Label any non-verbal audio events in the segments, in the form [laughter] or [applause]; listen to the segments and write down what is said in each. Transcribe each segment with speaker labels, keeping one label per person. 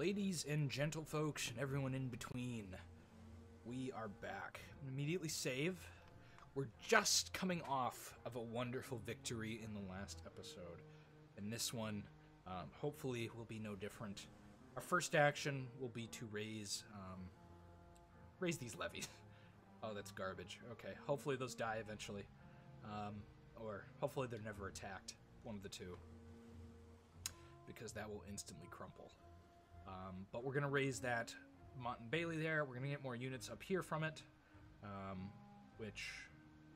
Speaker 1: Ladies and gentlefolks and everyone in between, we are back. Immediately save. We're just coming off of a wonderful victory in the last episode, and this one, um, hopefully, will be no different. Our first action will be to raise um, raise these levies. [laughs] oh, that's garbage. Okay, hopefully those die eventually, um, or hopefully they're never attacked. One of the two, because that will instantly crumple. Um, but we're going to raise that Motte and Bailey there. We're going to get more units up here from it. Um, which,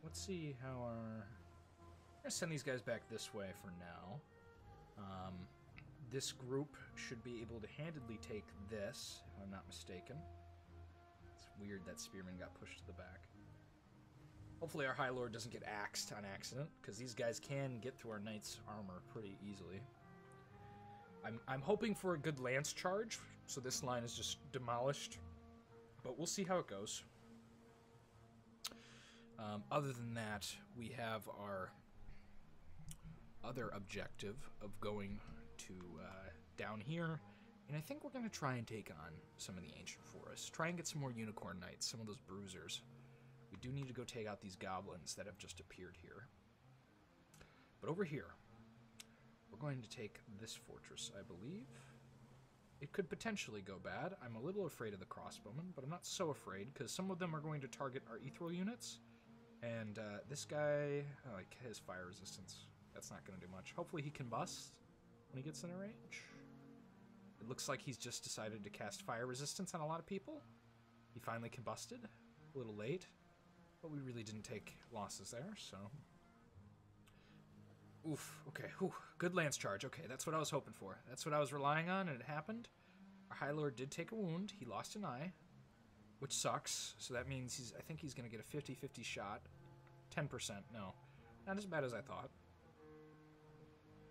Speaker 1: let's see how our... I'm going to send these guys back this way for now. Um, this group should be able to handedly take this, if I'm not mistaken. It's weird that Spearman got pushed to the back. Hopefully our High Lord doesn't get axed on accident, because these guys can get through our Knight's armor pretty easily. I'm, I'm hoping for a good lance charge, so this line is just demolished. But we'll see how it goes. Um, other than that, we have our other objective of going to uh, down here, and I think we're going to try and take on some of the ancient forests. Try and get some more unicorn knights, some of those bruisers. We do need to go take out these goblins that have just appeared here. But over here, we're going to take this fortress, I believe. It could potentially go bad. I'm a little afraid of the crossbowmen, but I'm not so afraid, because some of them are going to target our ethereal units. And uh, this guy, oh, like his fire resistance, that's not going to do much. Hopefully he combusts when he gets in a range. It looks like he's just decided to cast fire resistance on a lot of people. He finally combusted. A little late. But we really didn't take losses there, so Oof, okay, Whew. good lance charge. Okay, that's what I was hoping for. That's what I was relying on, and it happened. Our High Lord did take a wound. He lost an eye, which sucks. So that means he's, I think he's going to get a 50-50 shot. 10%, no. Not as bad as I thought.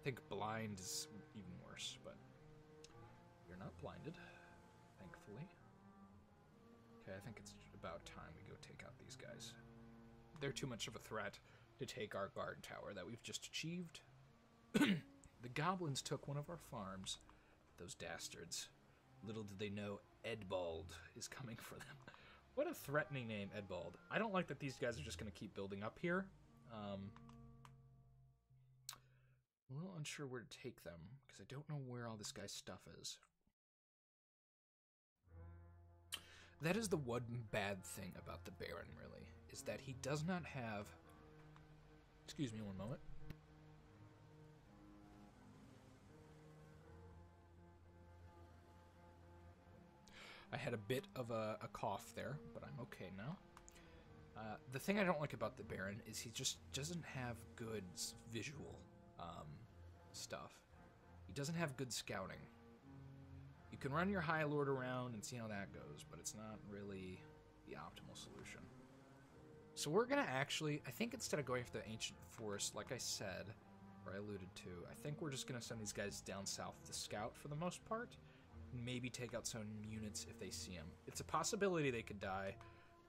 Speaker 1: I think blind is even worse, but you're not blinded, thankfully. Okay, I think it's about time we go take out these guys. They're too much of a threat to take our guard tower that we've just achieved. [clears throat] the goblins took one of our farms. Those dastards. Little did they know Edbald is coming for them. [laughs] What a threatening name, Edbald. I don't like that these guys are just going to keep building up here. Um, I'm a little unsure where to take them, because I don't know where all this guy's stuff is. That is the one bad thing about the Baron, really, is that he does not have Excuse me one moment. I had a bit of a, a cough there, but I'm okay now. Uh, the thing I don't like about the Baron is he just doesn't have good visual um, stuff. He doesn't have good scouting. You can run your High Lord around and see how that goes, but it's not really the optimal solution. So we're going to actually, I think instead of going for the Ancient Forest, like I said, or I alluded to, I think we're just going to send these guys down south to scout for the most part. Maybe take out some units if they see them. It's a possibility they could die,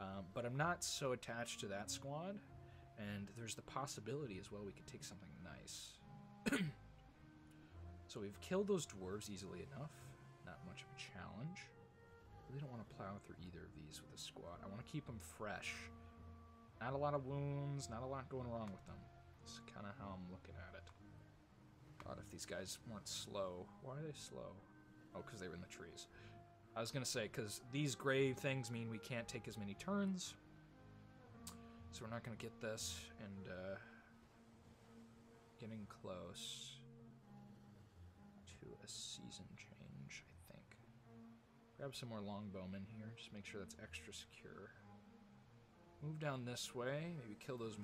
Speaker 1: um, but I'm not so attached to that squad. And there's the possibility as well we could take something nice. [clears throat] so we've killed those dwarves easily enough. Not much of a challenge. Really don't want to plow through either of these with a squad. I want to keep them fresh. Not a lot of wounds, not a lot going wrong with them. It's kind of how I'm looking at it. God, if these guys weren't slow. Why are they slow? Oh, because they were in the trees. I was going to say, because these grave things mean we can't take as many turns. So we're not going to get this, and uh, getting close to a season change, I think. Grab some more longbowmen here, just make sure that's extra secure. Move down this way. Maybe kill those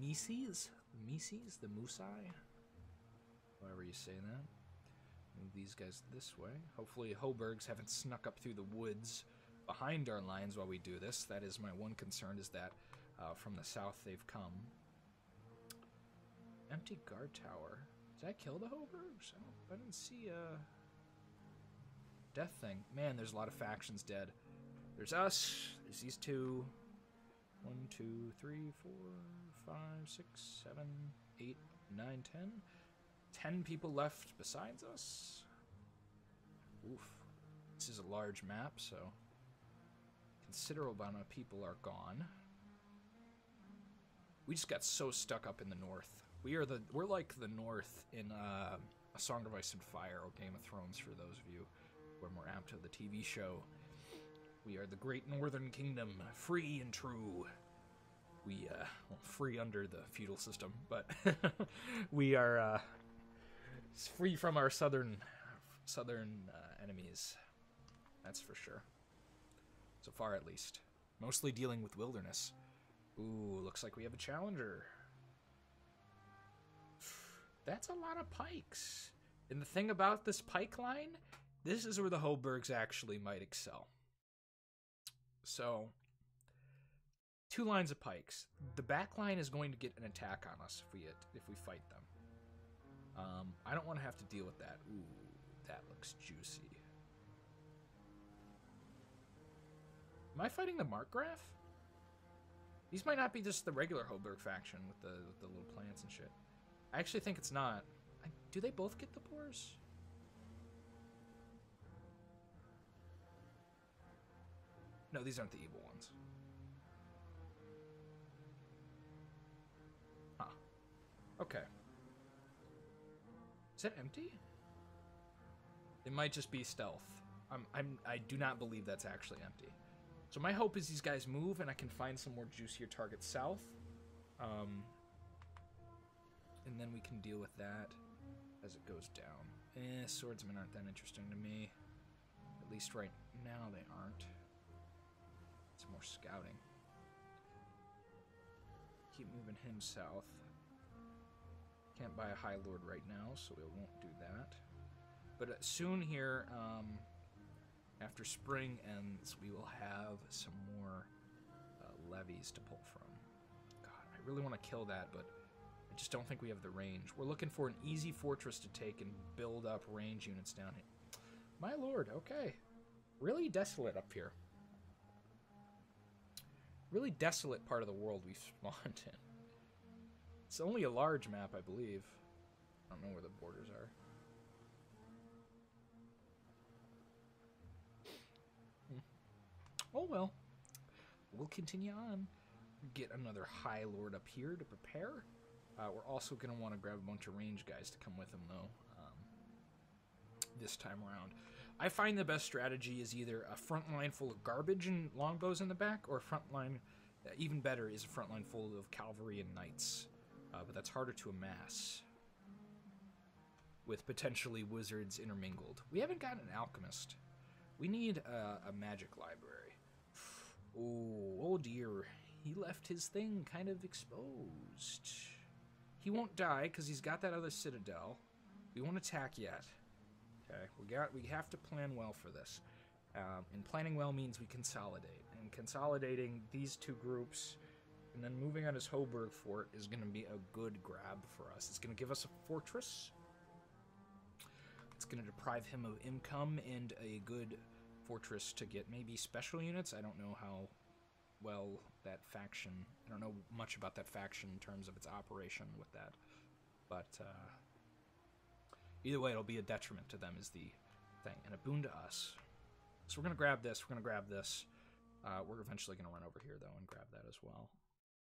Speaker 1: Mises? Mises? The Musai? However you say that. Move these guys this way. Hopefully Hoburgs haven't snuck up through the woods behind our lines while we do this. That is my one concern, is that uh, from the south they've come. Empty guard tower. Did I kill the Hoburgs? I, I didn't see a death thing. Man, there's a lot of factions dead. There's us. There's these two. One, two, three, four, five, six, seven, eight, nine, ten. Ten people left besides us. Oof. This is a large map, so considerable amount of people are gone. We just got so stuck up in the north. We are the we're like the north in uh, A Song of Ice and Fire or Game of Thrones for those of you who are more apt to the TV show. We are the great northern kingdom, free and true. We uh well, free under the feudal system, but [laughs] we are uh free from our southern southern uh, enemies. That's for sure. So far, at least. Mostly dealing with wilderness. Ooh, looks like we have a challenger. That's a lot of pikes. And the thing about this pike line, this is where the Hoburgs actually might excel. So, two lines of pikes. The back line is going to get an attack on us if we if we fight them. Um, I don't want to have to deal with that. Ooh, that looks juicy. Am I fighting the Markgraf? These might not be just the regular Hoburg faction with the with the little plants and shit. I actually think it's not. I, do they both get the boars? No, these aren't the evil ones. Huh. Okay. Is that empty? It might just be stealth. I'm, I'm, I do not believe that's actually empty. So my hope is these guys move and I can find some more juicier targets south. Um, and then we can deal with that as it goes down. Eh, swordsmen aren't that interesting to me. At least right now they aren't. More scouting. Keep moving him south. Can't buy a High Lord right now, so we won't do that. But uh, soon here, um, after spring ends, we will have some more uh, levies to pull from. God, I really want to kill that, but I just don't think we have the range. We're looking for an easy fortress to take and build up range units down here. My lord, okay. Really desolate up here. Really desolate part of the world we've [laughs] spawned in. It's only a large map, I believe. I don't know where the borders are. Hmm. Oh well. We'll continue on. Get another High Lord up here to prepare. Uh, we're also going to want to grab a bunch of range guys to come with him, though, um, this time around. I find the best strategy is either a front line full of garbage and longbows in the back, or a front line, uh, even better, is a front line full of cavalry and knights. Uh, but that's harder to amass with potentially wizards intermingled. We haven't got an alchemist. We need a, a magic library. [sighs] Oh, oh dear. He left his thing kind of exposed. He won't die because he's got that other citadel. We won't attack yet. Okay, we got we have to plan well for this. Um, and planning well means we consolidate. And consolidating these two groups and then moving on his Hoburg fort is going to be a good grab for us. It's going to give us a fortress. It's going to deprive him of income and a good fortress to get maybe special units. I don't know how well that faction. I don't know much about that faction in terms of its operation with that, but uh, either way, it'll be a detriment to them is the thing, and a boon to us. So we're gonna grab this. We're gonna grab this. Uh, we're eventually gonna run over here though and grab that as well.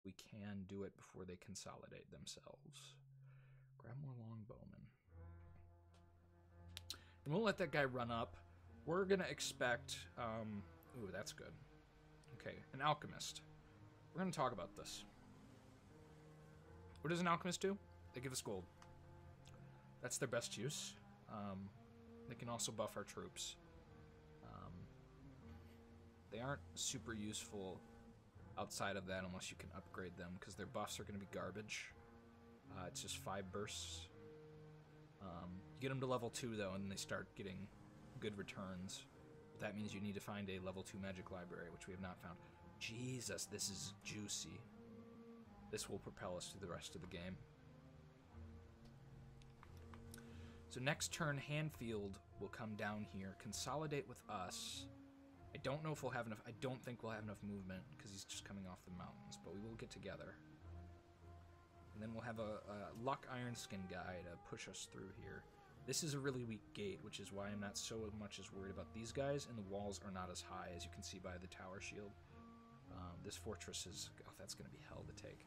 Speaker 1: We can do it before they consolidate themselves. Grab more longbowmen. And we'll let that guy run up. We're gonna expect. Um, ooh, that's good. Okay, an alchemist. We're going to talk about this. What does an alchemist do? They give us gold. That's their best use. Um, they can also buff our troops. Um, they aren't super useful outside of that unless you can upgrade them because their buffs are going to be garbage. Uh, it's just five bursts. Um, you get them to level two though, and they start getting good returns. That means you need to find a level 2 magic library, which we have not found. Jesus, this is juicy. This will propel us through the rest of the game. So next turn, Handfield will come down here, consolidate with us. I don't know if we'll have enough. I don't think we'll have enough movement because he's just coming off the mountains, but we will get together. And then we'll have a, a Luck Ironskin guy to push us through here. This is a really weak gate, which is why I'm not so much as worried about these guys, and the walls are not as high as you can see by the tower shield. Um, this fortress is... Oh, that's going to be hell to take.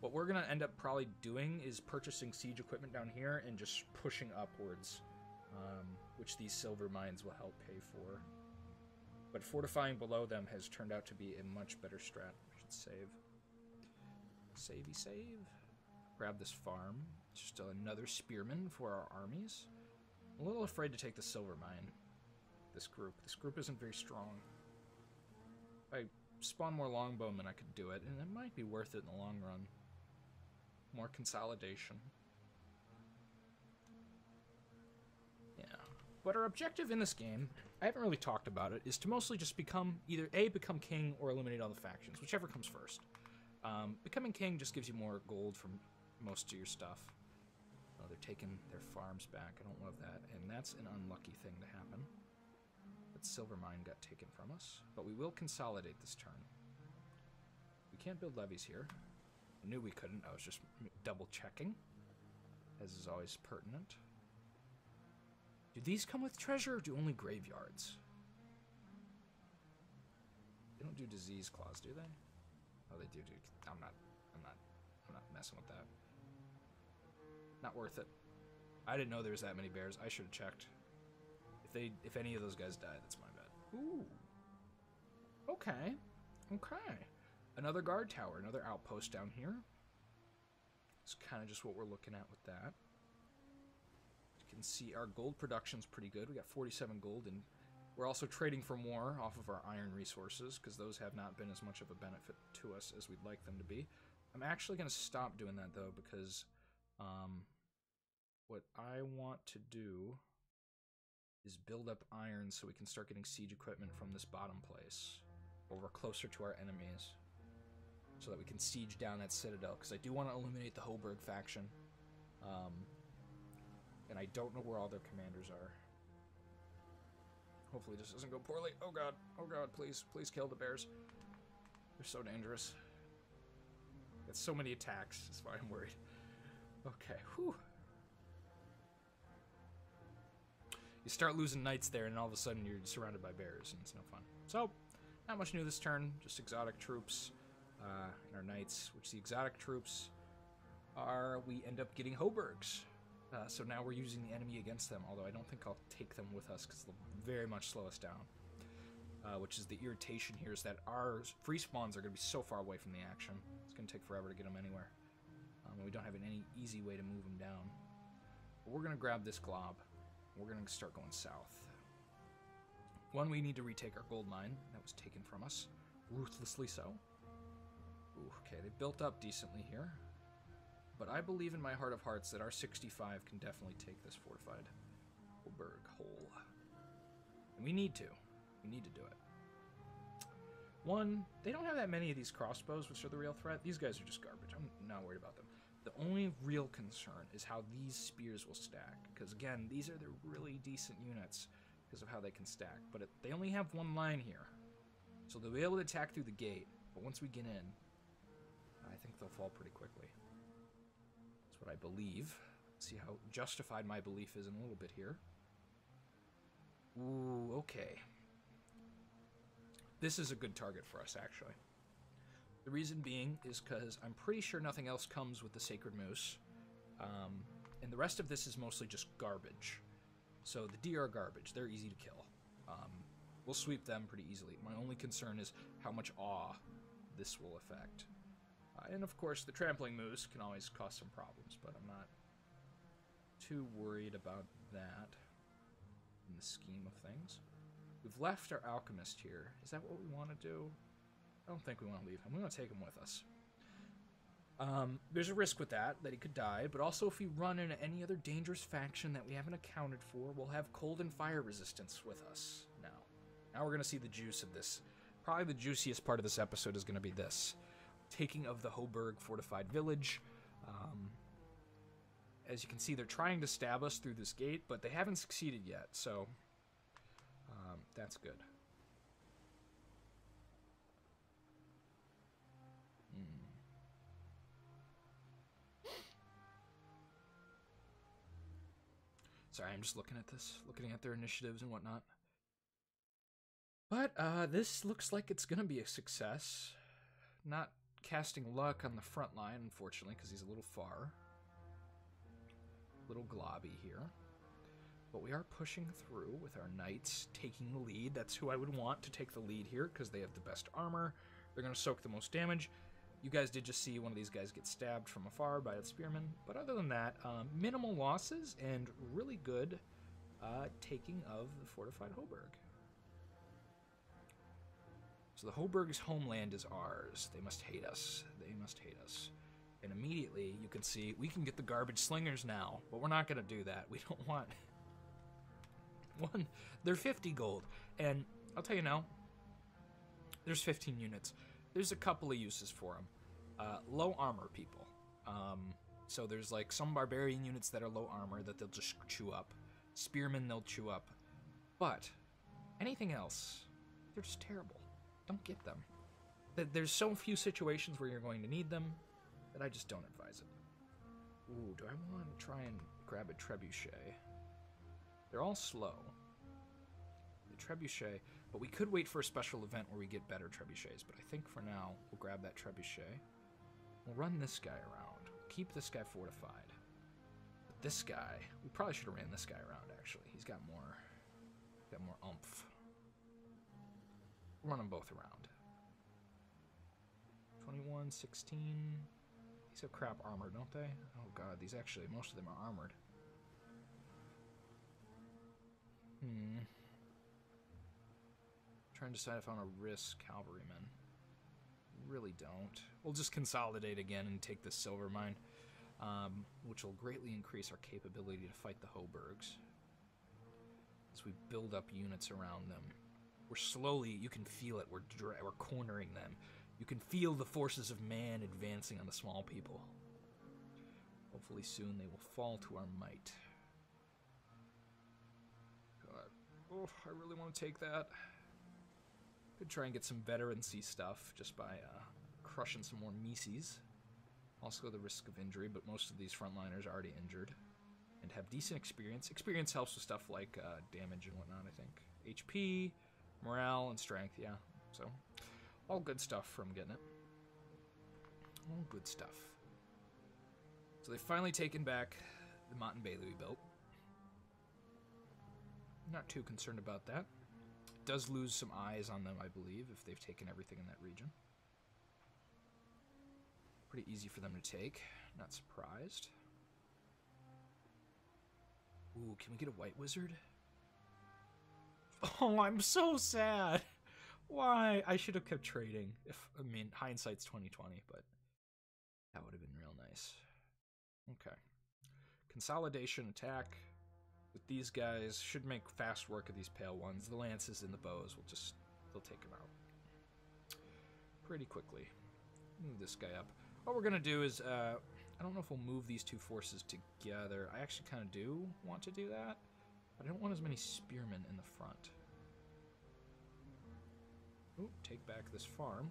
Speaker 1: What we're going to end up probably doing is purchasing siege equipment down here and just pushing upwards, um, which these silver mines will help pay for. But fortifying below them has turned out to be a much better strat. I should save. Savey save. Grab this farm. Just another spearman for our armies. I'm a little afraid to take the silver mine. This group. This group isn't very strong. If I spawn more longbowmen, I could do it, and it might be worth it in the long run. More consolidation. Yeah. But our objective in this game, I haven't really talked about it, is to mostly just become either A, become king, or eliminate all the factions, whichever comes first. Um, becoming king just gives you more gold from most of your stuff. Oh, they're taking their farms back. I don't love that. And that's an unlucky thing to happen. That silver mine got taken from us. But we will consolidate this turn. We can't build levies here. Knew we couldn't. I was just double checking. As is always pertinent. Do these come with treasure or do only graveyards? They don't do disease claws, do they? Oh, they do do. I'm not. I'm not. I'm not messing with that. Not worth it. I didn't know there was that many bears. I should have checked. If they, if any of those guys die, that's my bad. Ooh. Okay. Okay. Another guard tower, another outpost down here. It's kind of just what we're looking at with that. You can see our gold production's pretty good. We got 47 gold, and we're also trading for more off of our iron resources, because those have not been as much of a benefit to us as we'd like them to be. I'm actually going to stop doing that, though, because um, what I want to do is build up iron so we can start getting siege equipment from this bottom place or we're closer to our enemies so that we can siege down that citadel because I do want to eliminate the Hoburg faction. Um, and I don't know where all their commanders are. Hopefully this doesn't go poorly. Oh god oh god please please kill the bears. They're so dangerous. It's so many attacks that's why I'm worried. Okay, whew. You start losing knights there, and all of a sudden you're surrounded by bears, and it's no fun. So, not much new this turn, just exotic troops uh, and our knights, which the exotic troops are, we end up getting Hoburgs. Uh, so now we're using the enemy against them, although I don't think I'll take them with us because they'll very much slow us down. Uh, which is the irritation here is that our free spawns are going to be so far away from the action. It's going to take forever to get them anywhere. Um, we don't have any easy way to move them down. But we're going to grab this glob. We're going to start going south. One, we need to retake our gold mine that was taken from us. Ruthlessly so. Ooh, okay, they built up decently here. But I believe in my heart of hearts that our 65 can definitely take this fortified Hoburg hole. And we need to. We need to do it. One, they don't have that many of these crossbows, which are the real threat. These guys are just garbage. I'm not worried about them. The only real concern is how these spears will stack. Because again, these are the really decent units because of how they can stack. But it, they only have one line here. So they'll be able to attack through the gate. But once we get in, I think they'll fall pretty quickly. That's what I believe. see how justified my belief is in a little bit here. Ooh, okay. This is a good target for us, actually. The reason being is because I'm pretty sure nothing else comes with the Sacred Moose. Um, and the rest of this is mostly just garbage. So the deer are garbage. They're easy to kill. Um, we'll sweep them pretty easily. My only concern is how much awe this will affect. Uh, and of course, the trampling moose can always cause some problems, but I'm not too worried about that in the scheme of things. We've left our alchemist here. Is that what we want to do? I don't think we want to leave him. We want to take him with us. Um, there's a risk with that, that he could die, but also if we run into any other dangerous faction that we haven't accounted for, we'll have cold and fire resistance with us now. Now we're going to see the juice of this. Probably the juiciest part of this episode is going to be this. Taking of the Hoburg fortified village. Um, as you can see, they're trying to stab us through this gate, but they haven't succeeded yet, so um, that's good. Sorry, I'm just looking at this, looking at their initiatives and whatnot. But uh, this looks like it's going to be a success. Not casting luck on the front line, unfortunately, because he's a little far. A little globby here. But we are pushing through with our knights taking the lead. That's who I would want to take the lead here because they have the best armor. They're going to soak the most damage. You guys did just see one of these guys get stabbed from afar by a spearman. But other than that, um, minimal losses and really good uh, taking of the fortified Hoburg. So the Hoburg's homeland is ours. They must hate us. They must hate us. And immediately you can see we can get the garbage slingers now, but we're not going to do that. [laughs] We don't want [laughs] one. They're 50 gold, and I'll tell you now. There's 15 units. There's a couple of uses for them. Uh, low armor people. Um, so there's like some barbarian units that are low armor that they'll just chew up. Spearmen they'll chew up. But anything else, they're just terrible. Don't get them. There's so few situations where you're going to need them that I just don't advise it. Ooh, do I want to try and grab a trebuchet? They're all slow. The trebuchet, but we could wait for a special event where we get better trebuchets, but I think for now, we'll grab that trebuchet. We'll run this guy around. Keep this guy fortified. But this guy, we probably should have ran this guy around, actually. He's got more, got more umph. Run them both around. 21, 16. These have crap armor, don't they? Oh god, these actually, most of them are armored. Hmm. Trying to decide if I want to risk cavalrymen. Really don't. We'll just consolidate again and take the silver mine, um, which will greatly increase our capability to fight the Hoburgs. As we build up units around them. We're slowly, you can feel it, we're, we're cornering them. You can feel the forces of man advancing on the small people. Hopefully soon they will fall to our might. Oh, I really want to take that. Could try and get some veterancy stuff just by uh, crushing some more Mises. Also the risk of injury, but most of these frontliners are already injured and have decent experience. Experience helps with stuff like uh, damage and whatnot, I think. HP, morale, and strength, yeah. So, all good stuff from getting it. All good stuff. So they've finally taken back the motte and Bailey we built. Not too concerned about that. It does lose some eyes on them, I believe, if they've taken everything in that region. Pretty easy for them to take. Not surprised. Ooh, can we get a white wizard? [laughs] Oh, I'm so sad. Why? I should have kept trading. If I mean, hindsight's 2020, but that would have been real nice. Okay. Consolidation attack with these guys should make fast work of these pale ones. The lances and the bows will just they'll take them out pretty quickly. Move this guy up. What we're gonna do is uh, I don't know if we'll move these two forces together. I actually kind of do want to do that, but I don't want as many spearmen in the front. Ooh, take back this farm.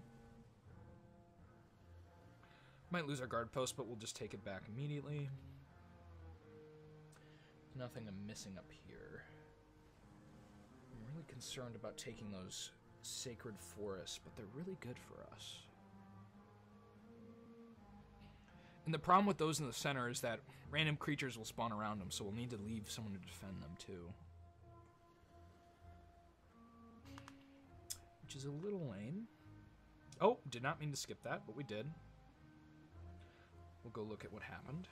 Speaker 1: Might lose our guard post, but we'll just take it back immediately nothing I'm missing up here. I'm really concerned about taking those sacred forests, but they're really good for us. And the problem with those in the center is that random creatures will spawn around them, so we'll need to leave someone to defend them too. Which is a little lame. Oh, did not mean to skip that, but we did. We'll go look at what happened.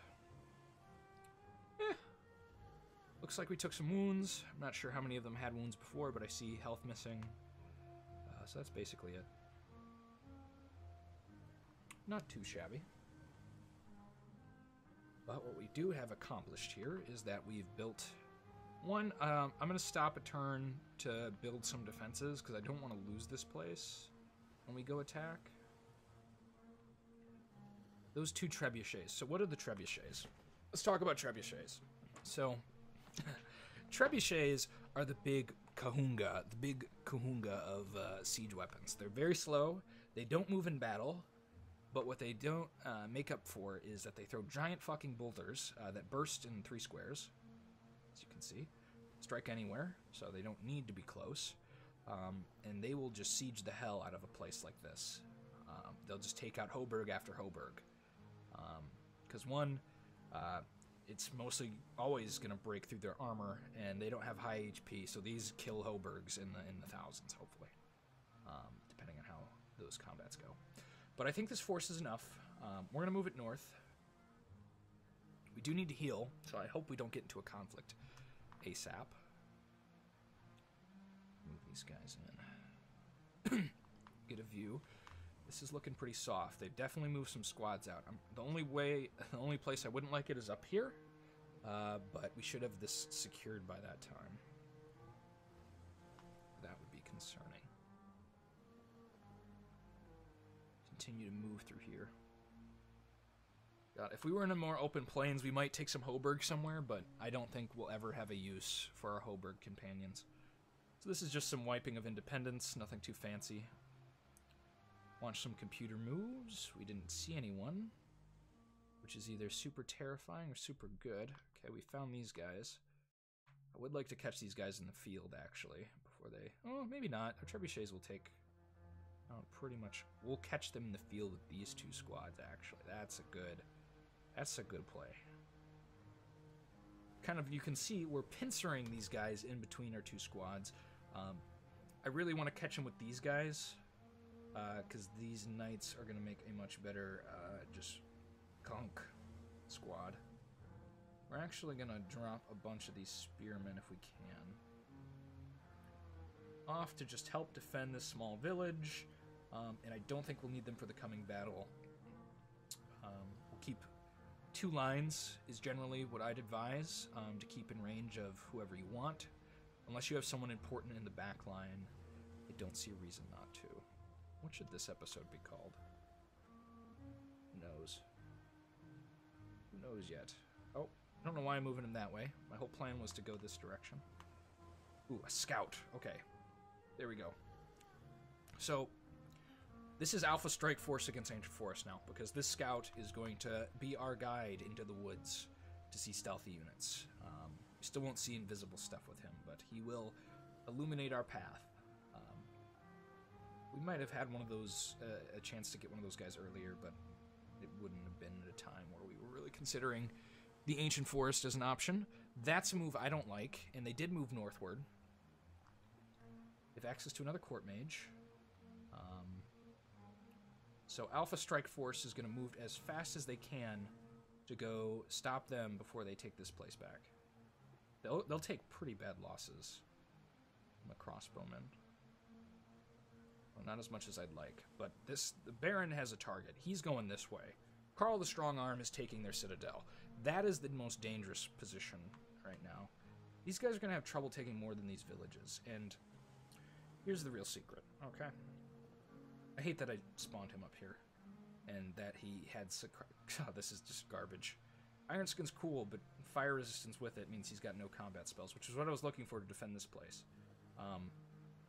Speaker 1: Looks like we took some wounds. I'm not sure how many of them had wounds before, but I see health missing. Uh, so that's basically it. Not too shabby. But what we do have accomplished here is that we've built one. Um, I'm going to stop a turn to build some defenses because I don't want to lose this place when we go attack. Those two trebuchets. So what are the trebuchets? Let's talk about trebuchets. So [laughs] Trebuchets are the big kahunga, the big kahunga of uh, siege weapons. They're very slow. They don't move in battle, but what they don't uh, make up for is that they throw giant fucking boulders uh, that burst in three squares. as you can see. Strike anywhere, so they don't need to be close. Um, and they will just siege the hell out of a place like this. Um, they'll just take out Hoburg after Hoburg. Because, one, uh, it's mostly always going to break through their armor, and they don't have high HP, so these kill Hoburgs in the, in the thousands, hopefully. Um, depending on how those combats go. But I think this force is enough. Um, we're going to move it north. We do need to heal, so I hope we don't get into a conflict ASAP. Move these guys in. [clears throat] get a view. This is looking pretty soft. They've definitely moved some squads out. I'm, the only way, [laughs] the only place I wouldn't like it is up here, uh, but we should have this secured by that time. That would be concerning. Continue to move through here. God, if we were in a more open plains, we might take some Hoburg somewhere, but I don't think we'll ever have a use for our Hoburg companions. So this is just some wiping of independence, nothing too fancy. Launch some computer moves. We didn't see anyone, which is either super terrifying or super good. Okay, we found these guys. I would like to catch these guys in the field, actually, before they... Oh, maybe not. Our trebuchets will take... Oh, pretty much... We'll catch them in the field with these two squads, actually. That's a good... That's a good play. Kind of, you can see we're pincering these guys in between our two squads. Um, I really want to catch them with these guys, because uh, these knights are going to make a much better uh, just conk squad. We're actually going to drop a bunch of these spearmen if we can. Off to just help defend this small village, um, and I don't think we'll need them for the coming battle. Um, we'll keep two lines is generally what I'd advise um, to keep in range of whoever you want. Unless you have someone important in the back line, I don't see a reason not to. What should this episode be called? Who knows? Who knows yet? Oh, I don't know why I'm moving him that way. My whole plan was to go this direction. Ooh, a scout. Okay. There we go. So, this is Alpha Strike Force against Ancient Forest now, because this scout is going to be our guide into the woods to see stealthy units. Um, we still won't see invisible stuff with him, but he will illuminate our path. Um, we might have had one of those, uh, a chance to get one of those guys earlier, but it wouldn't have been at a time where we were really considering the Ancient Forest as an option. That's a move I don't like, and they did move northward. Have access to another Court Mage. Um, so Alpha Strike Force is going to move as fast as they can to go stop them before they take this place back. They'll, they'll take pretty bad losses from the crossbowmen. Well, not as much as I'd like, but this the Baron has a target. He's going this way. Carl the Strong Arm is taking their citadel. That is the most dangerous position right now. These guys are going to have trouble taking more than these villages, and here's the real secret, okay? I hate that I spawned him up here, and that he had. [laughs] This is just garbage. Iron Skin's cool, but fire resistance with it means he's got no combat spells, which is what I was looking for to defend this place. Um,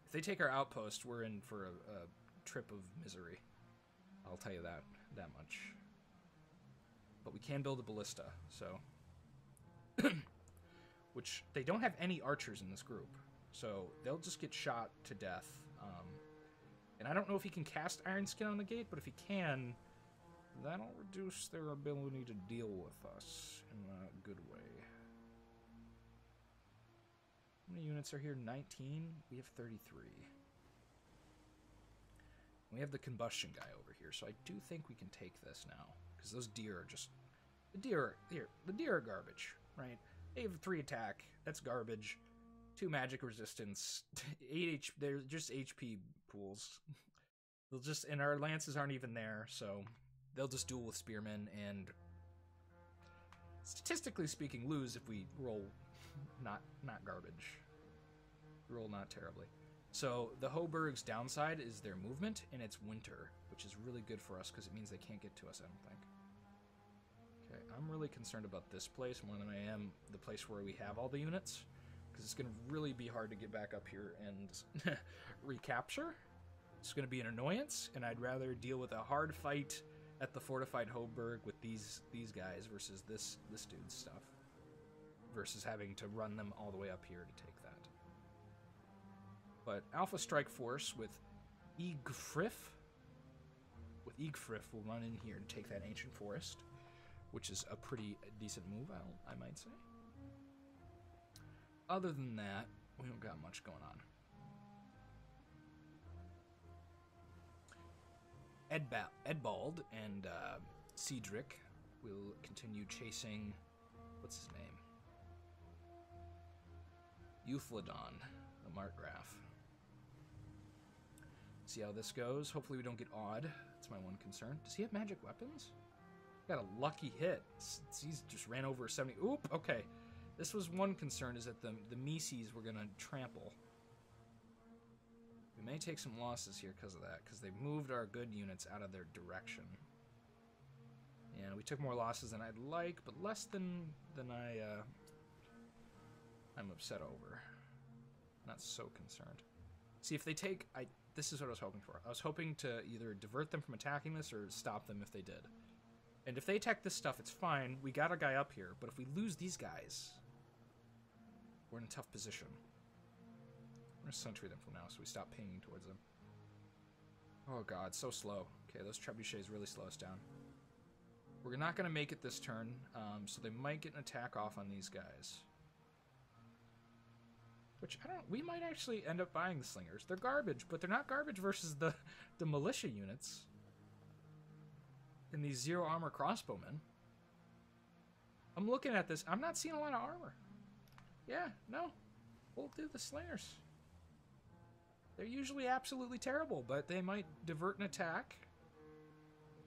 Speaker 1: if they take our outpost, we're in for a, a trip of misery. I'll tell you that that much. But we can build a ballista, so. [clears throat] which they don't have any archers in this group, so they'll just get shot to death. Um, and I don't know if he can cast Iron Skin on the gate, but if he can, that'll reduce their ability to deal with us in a good way. How many units are here? 19? We have 33. We have the combustion guy over here, so I do think we can take this now. Because those deer are just... The deer, deer, the deer are garbage, right? They have 3 attack. That's garbage. 2 magic resistance. 8 [laughs] H... They're just HP pools. They'll just and our lances aren't even there, so they'll just duel with spearmen and statistically speaking lose if we roll not not garbage. Roll not terribly. So the Hoburg's downside is their movement and it's winter, which is really good for us because it means they can't get to us, I don't think. Okay, I'm really concerned about this place more than I am the place where we have all the units because it's going to really be hard to get back up here and [laughs] recapture. It's going to be an annoyance, and I'd rather deal with a hard fight at the fortified Hoburg with these these guys versus this this dude's stuff. versus having to run them all the way up here to take that. But Alpha Strike Force with Egfrith, with Egfrith, will run in here and take that Ancient Forest, which is a pretty decent move, I'll, I might say. Other than that, we don't got much going on. Edba- Edbald and uh, Cedric will continue chasing. What's his name? Euthlodon, the Markgraf. See how this goes. Hopefully, we don't get odd. That's my one concern. Does he have magic weapons? Got a lucky hit. He's just ran over 70. Oop, okay. This was one concern is that the, the Mises were going to trample. We may take some losses here because of that, because they've moved our good units out of their direction. Yeah, we took more losses than I'd like, but less than than I uh, I'm upset over. Not so concerned. See if they take I this is what I was hoping for. I was hoping to either divert them from attacking this or stop them if they did. And if they attack this stuff, it's fine. We got a guy up here, but if we lose these guys, we're in a tough position. I'm gonna sentry them from now so we stop pinging towards them. Oh god, so slow. Okay, those trebuchets really slow us down. We're not gonna make it this turn, um, so they might get an attack off on these guys. Which I don't. We might actually end up buying the slingers. They're garbage, but they're not garbage versus the the militia units and these zero armor crossbowmen. I'm looking at this. I'm not seeing a lot of armor. Yeah, no. We'll do the slingers. They're usually absolutely terrible, but they might divert an attack.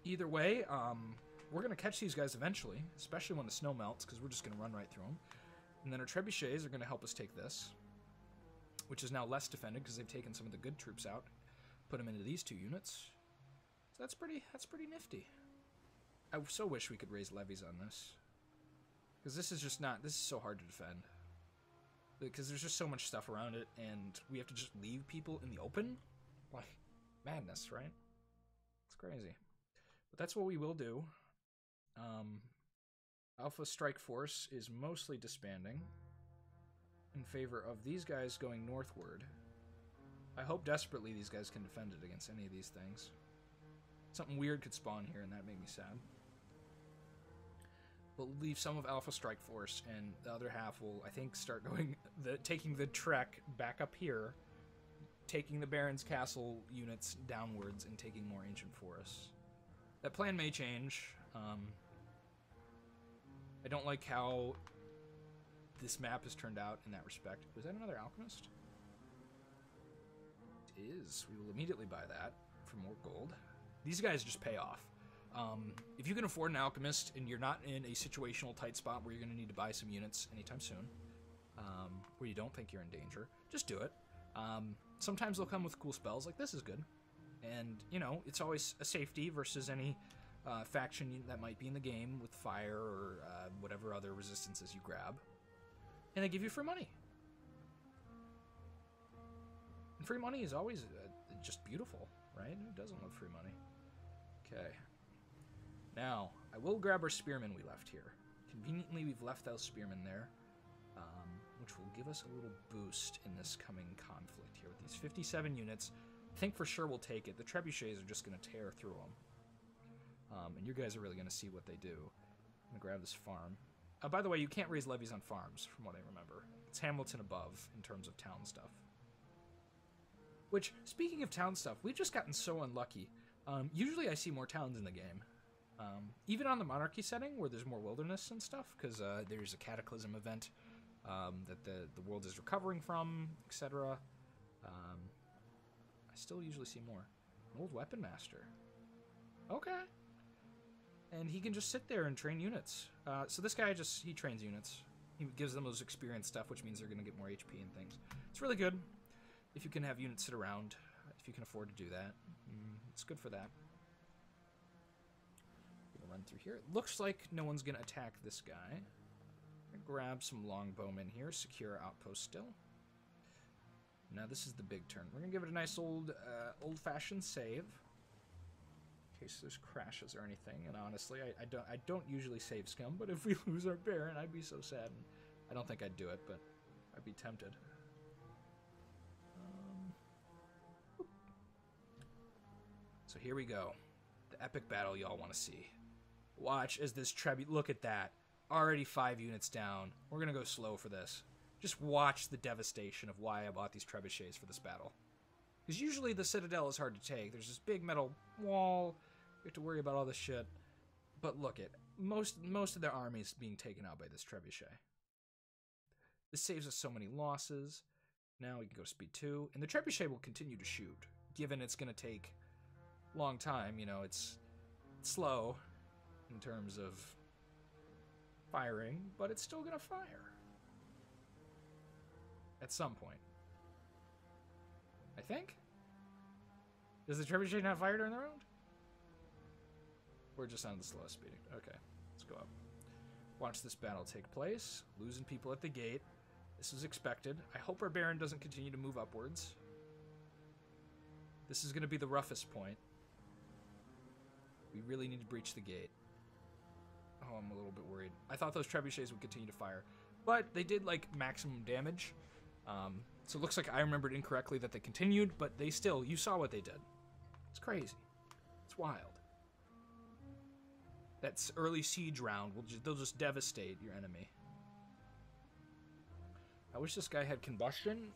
Speaker 1: Either way, um, we're going to catch these guys eventually, especially when the snow melts, because we're just going to run right through them. And then our trebuchets are going to help us take this, which is now less defended because they've taken some of the good troops out, put them into these two units. So that's pretty. That's pretty nifty. I so wish we could raise levies on this, because this is just not. This is so hard to defend because there's just so much stuff around it, and we have to just leave people in the open. Like madness, right? It's crazy, but that's what we will do. Um, Alpha Strike Force is mostly disbanding in favor of these guys going northward. I hope desperately these guys can defend it against any of these things. Something weird could spawn here, and that made me sad. We'll leave some of Alpha Strike Force, and the other half will, I think, start going [laughs] the taking the trek back up here, taking the Baron's Castle units downwards, and taking more ancient forests. That plan may change. Um, I don't like how this map has turned out in that respect. Was that another alchemist? It is. We will immediately buy that for more gold. These guys just pay off. Um, if you can afford an alchemist and you're not in a situational tight spot where you're going to need to buy some units anytime soon, um, where you don't think you're in danger, just do it. Um, sometimes they'll come with cool spells, like this is good. And, you know, it's always a safety versus any uh, faction that might be in the game with fire or uh, whatever other resistances you grab. And they give you free money. And free money is always uh, just beautiful, right? Who doesn't love free money? Now, I will grab our spearmen we left here. Conveniently, we've left those spearmen there, um, which will give us a little boost in this coming conflict here. With these 57 units, I think for sure we'll take it. The trebuchets are just going to tear through them. Um, and you guys are really going to see what they do. I'm going to grab this farm. Uh, by the way, you can't raise levies on farms, from what I remember. It's Hamilton above in terms of town stuff. Which, speaking of town stuff, we've just gotten so unlucky. Um, usually I see more towns in the game. Um, even on the monarchy setting, where there's more wilderness and stuff, because uh, there's a cataclysm event um, that the the world is recovering from, etc. Um, I still usually see more. An old weapon master. Okay. And he can just sit there and train units. Uh, so this guy just he trains units. He gives them those experience stuff, which means they're going to get more HP and things. It's really good if you can have units sit around. If you can afford to do that, mm, it's good for that run through here. It looks like no one's going to attack this guy. Grab some longbowmen here, secure outpost still. Now this is the big turn. We're gonna give it a nice old, uh, old-fashioned save, in case there's crashes or anything. And honestly, I, I, don't, I don't usually save scum, but if we [laughs] lose our Baron, I'd be so sad. And I don't think I'd do it, but I'd be tempted. Um, so here we go. The epic battle y'all want to see. Watch as this Trebi. Look at that. Already five units down. We're going to go slow for this. Just watch the devastation of why I bought these trebuchets for this battle. Because usually the Citadel is hard to take. There's this big metal wall. You have to worry about all this shit. But look at most most of their army is being taken out by this trebuchet. This saves us so many losses. Now we can go speed two, and the trebuchet will continue to shoot, given it's going to take long time. You know, it's slow in terms of firing, but it's still to fire at some point. I think. Does the trebuchet not fire during the round? We're just on the slowest speed. Okay, let's go up. Watch this battle take place. Losing people at the gate. This is expected. I hope our Baron doesn't continue to move upwards. This is going to be the roughest point. We really need to breach the gate. Oh, I'm a little bit worried. I thought those trebuchets would continue to fire. But they did, like, maximum damage. Um, so it looks like I remembered incorrectly that they continued, but they still, you saw what they did. It's crazy. It's wild. That's early siege round. Will just, they'll just devastate your enemy. I wish this guy had combustion,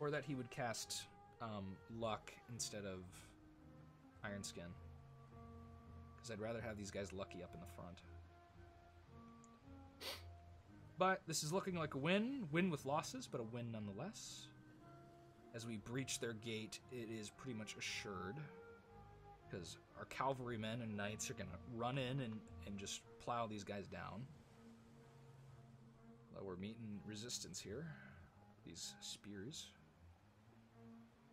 Speaker 1: or that he would cast um, luck instead of iron skin. Because I'd rather have these guys lucky up in the front. But this is looking like a win. Win with losses, but a win nonetheless. As we breach their gate, it is pretty much assured. Because our cavalrymen and knights are going to run in and, and just plow these guys down. Though we're meeting resistance here. These spears.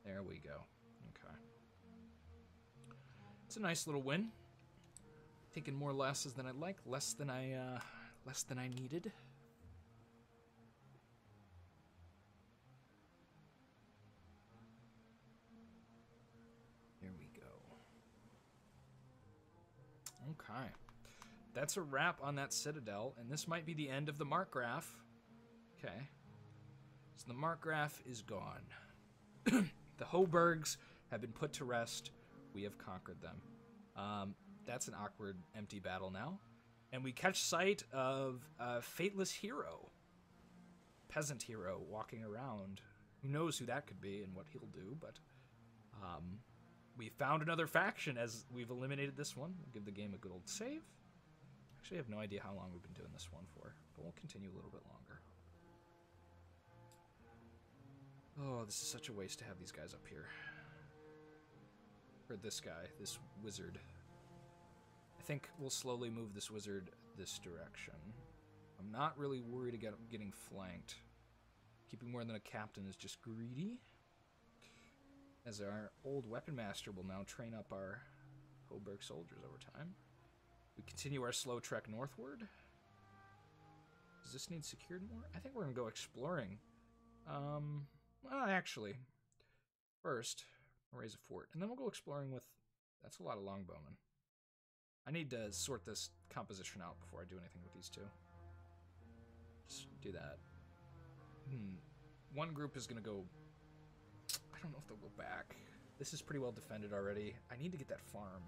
Speaker 1: There we go. Okay. It's a nice little win. Taking more losses than I'd like, less than I uh, less than I needed. Okay. That's a wrap on that Citadel, and this might be the end of the Markgraf. Okay. So the Markgraf is gone. [clears throat] the Hoburgs have been put to rest. We have conquered them. Um, that's an awkward, empty battle now. And we catch sight of a fateless hero, peasant hero, walking around. Who knows who that could be and what he'll do, but um, we found another faction as we've eliminated this one. We'll give the game a good old save. Actually, I have no idea how long we've been doing this one for, but we'll continue a little bit longer. Oh, this is such a waste to have these guys up here. Or this guy, this wizard. I think we'll slowly move this wizard this direction. I'm not really worried about getting flanked. Keeping more than a captain is just greedy as our old weapon master will now train up our Hoburg soldiers over time. We continue our slow trek northward. Does this need secured more? I think we're going to go exploring. Um, well, actually, first, we'll raise a fort, and then we'll go exploring with... That's a lot of longbowmen. I need to sort this composition out before I do anything with these two. Just do that. Hmm. One group is going to go I don't know if they'll go back. This is pretty well defended already. I need to get that farm.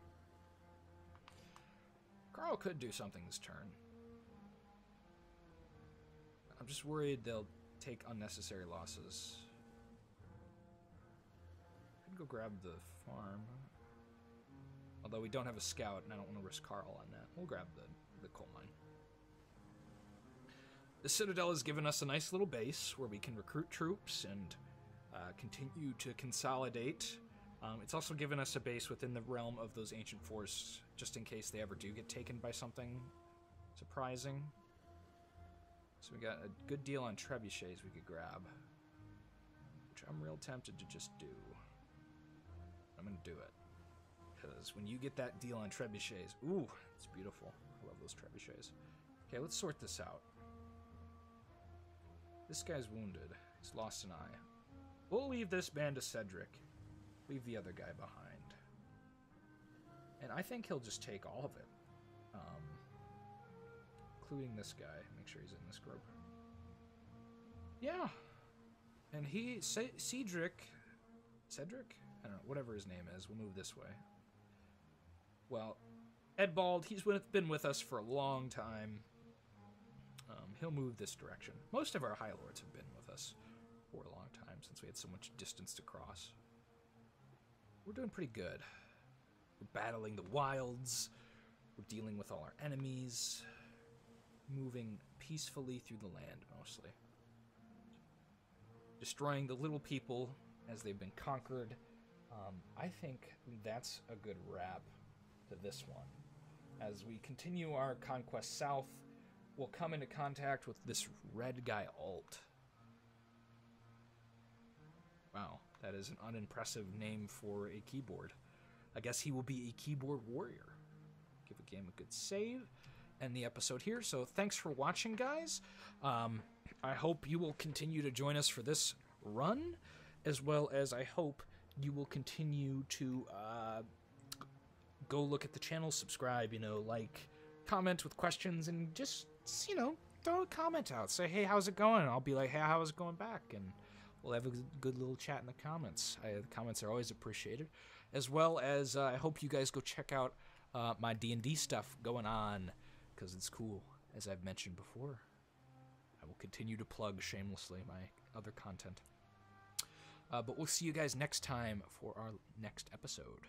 Speaker 1: Carl could do something this turn. I'm just worried they'll take unnecessary losses. I could go grab the farm. Although we don't have a scout, and I don't want to risk Carl on that. We'll grab the, the coal mine. The Citadel has given us a nice little base where we can recruit troops and uh, continue to consolidate. Um, it's also given us a base within the realm of those ancient forests, just in case they ever do get taken by something surprising. So we got a good deal on trebuchets we could grab, which I'm real tempted to just do. I'm gonna do it because when you get that deal on trebuchets, ooh, it's beautiful. I love those trebuchets. Okay, let's sort this out. This guy's wounded. He's lost an eye. We'll leave this band to Cedric. Leave the other guy behind. And I think he'll just take all of it. Um, including this guy. Make sure he's in this group. Yeah. And he, C- Cedric, Cedric? I don't know, whatever his name is. We'll move this way. Well, Ed Bald, he's been with us for a long time. Um, he'll move this direction. Most of our High Lords have been with us for a long time since we had so much distance to cross. We're doing pretty good. We're battling the wilds. We're dealing with all our enemies. Moving peacefully through the land, mostly. Destroying the little people as they've been conquered. Um, I think that's a good wrap to this one. As we continue our conquest south, we'll come into contact with this red guy alt. Wow, that is an unimpressive name for a keyboard. I guess he will be a keyboard warrior. Give a game a good save. End the episode here. So thanks for watching, guys. Um, I hope you will continue to join us for this run, as well as I hope you will continue to uh, go look at the channel, subscribe, you know, like, comment with questions, and just, you know, throw a comment out. Say, hey, how's it going? I'll be like, hey, how's it going back? And we'll have a good little chat in the comments. I, the comments are always appreciated. As well as, uh, I hope you guys go check out uh, my D&D stuff going on, because it's cool, as I've mentioned before. I will continue to plug shamelessly my other content. Uh, but we'll see you guys next time for our next episode.